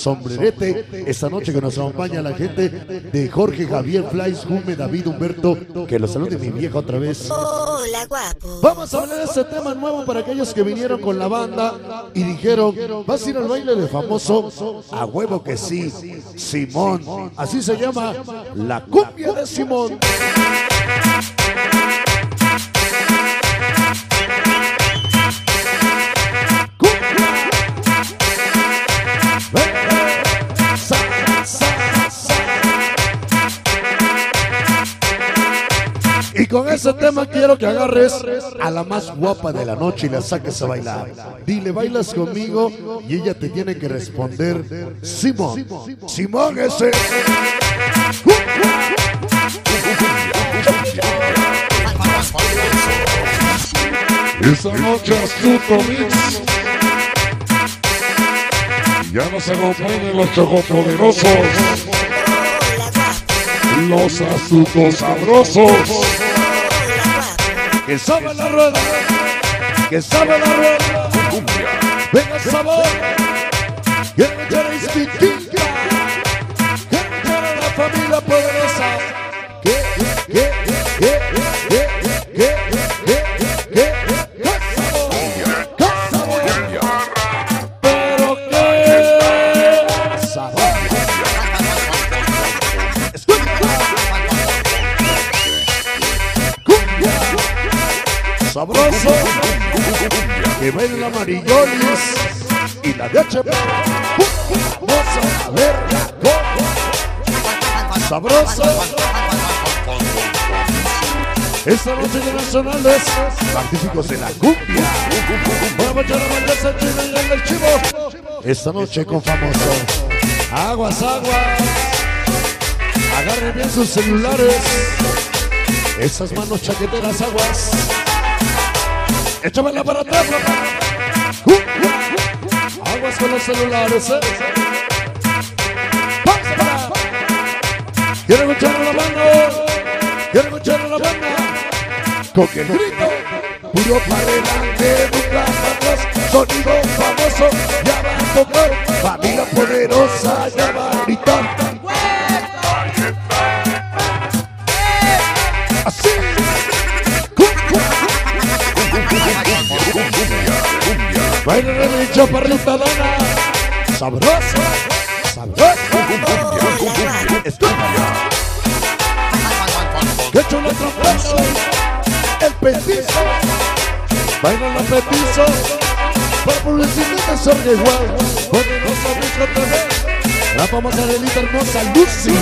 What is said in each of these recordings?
sombrerete esta noche que nos acompaña la gente de Jorge Javier Flies, Jume, David Humberto, que los salude mi vieja otra vez. Hola, guapo. Vamos a hablar de este tema nuevo para aquellos que vinieron con la banda y dijeron, ¿vas a ir al baile de famoso? A huevo que sí, Simón. Así se llama la cumbia de Simón. Y con ese tema quiero que agarres a la más guapa de la noche y la saques a bailar. Dile, bailas conmigo y ella te tiene que responder, Simón. Simón ese. Esta noche astuto mix. Ya nos acompañan los chocopoderosos, los astutos sabrosos. Que sabe la rueda, que sabe la rueda. Venga el sabor, que me queréis mi tinta, que me quiere la familia poderosa. Sabroso. Que ven la y la de HP. Vamos a como sabroso. Esta noche internacionales, magníficos de la cumbia. Vamos el chivo. Esta noche con famoso. Aguas, aguas. Agarren bien sus celulares. Esas manos chaqueteras, aguas. Échamela para atrás, papá. Uh, uh. Aguas con los celulares, eh. Quiero escuchar a la banda. Quiero escuchar a la banda. Con el grito. Puro para adelante, nunca atrás. Sonido famoso, ya va a tocar. Familia poderosa, ya va a gritar. Así. Baila de mi chaparrita dana. Sabroso. Sabroso. Que chulo trompeto. El petizo. Baila la petizo. Para publicidad de Sorge igual. Poderosa busca otra vez. La famosa delita hermosa Lucy.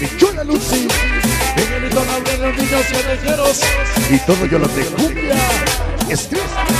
Mi chula Lucy. Miguelito de los niños callejeros. Y todo yo lo de cumbia. Estrés. Baja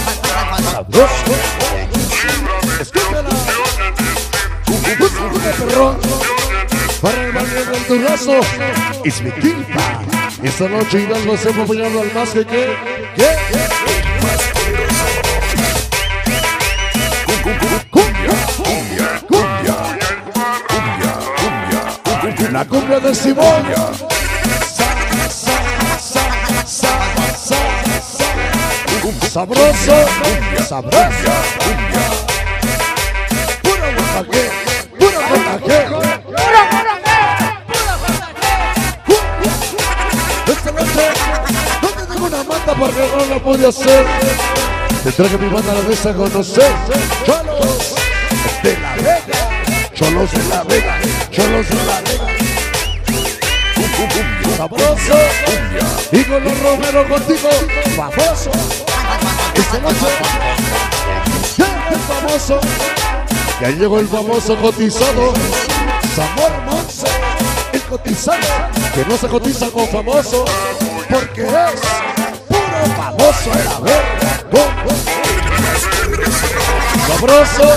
Sabroso. Para el barrio del Durazo. Es mi quinta. Esta noche irán los hemos apoyado al más que que. Cumbia. La cumbia de Simón. Sabroso. Sabroso. Puro guataje. Puro guataje. Esta noche no te tengo una manta porque no la pude hacer. Te traje mi banda la vez a conocer. Cholos de la Vega. Cholos de la Vega. Cholos de la Vega. Sabroso. Y con los Romero contigo. Famoso. El famoso. Ya llegó el famoso cotizado. Samor Monse. El cotizado. Que no se cotiza con famoso. Porque es puro famoso la verga. Sabroso.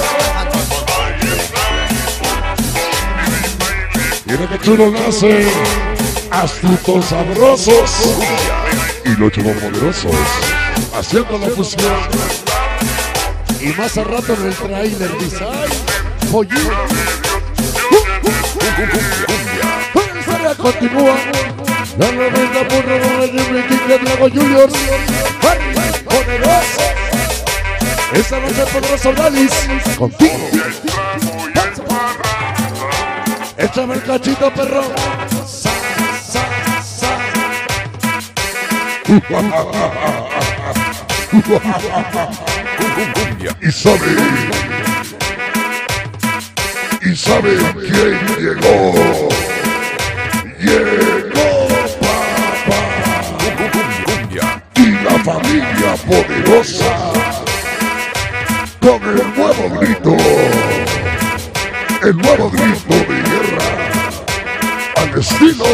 Mira que chulo nace. Astutos sabrosos. Y los poderosos. Haciendo la fusión. Y más a rato en el trailer dice, ay, pollito. Continúa. La noventa por King de Drago Junior. Poderoso. Esta noche poderoso Dalis. Contigo. Échame el cachito, perro. Sa, sa, sa. Y sabe. Y sabe quién llegó. Llegó papá. Y la familia poderosa. Con el nuevo grito. El nuevo grito de guerra. Al estilo.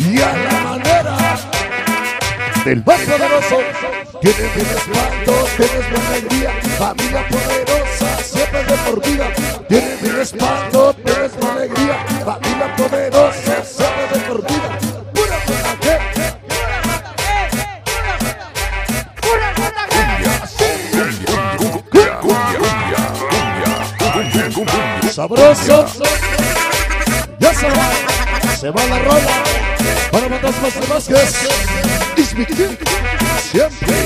Y a la manera del más poderoso. Tienes mi respaldo, tienes mi alegría, familia poderosa, siempre de por vida. Tienes mi respaldo, tienes alegría, familia poderosa, siempre de por vida. Pura buena que sabroso. Ya va, se va la rola para matar más de Vázquez. Siempre.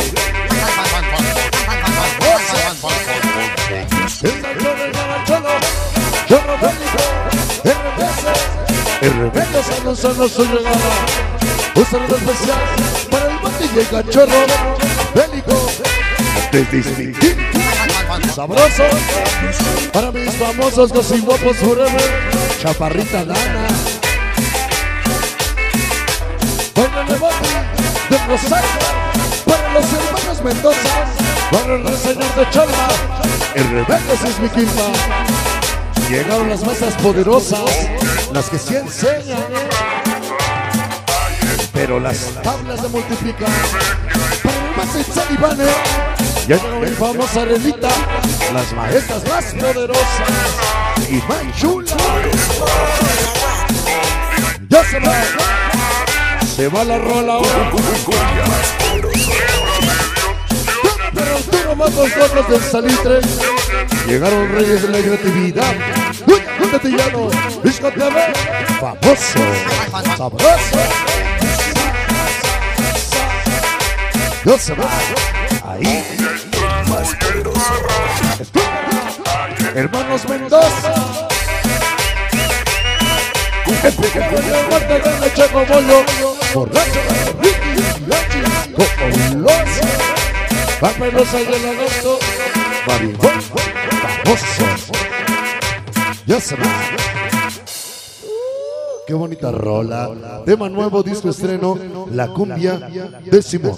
La chona, es la chona, chorro bélico, RBS, RBS anunciando su llegada. Un saludo especial para el bote el cachorro bélico. Desde Is mi king, sabroso. Para mis famosos los guapos forever, Chaparrita Dana. De para los hermanos Mendoza, para el señor de Chalma, el rebelde es mi quinta. Llegaron las masas poderosas, las que sí enseñan, pero las tablas de multiplicar. Para el más ¿eh? Ya llegó mi famosa Arenita, las maestras más poderosas y más chulas. Ya se va, se va la rola ahora. Pero tú nomás los gorros del salitre. Llegaron reyes de la creatividad. Uy, Antillano, Disco TV, famoso, sabroso. No se va, ahí. Hermanos Mendoza. Leche como Ricky, Lachi, como los. Y el agosto. Maribón, famoso. Ya se va. Qué bonita rola. Tema nuevo, disco estreno, La cumbia Simón.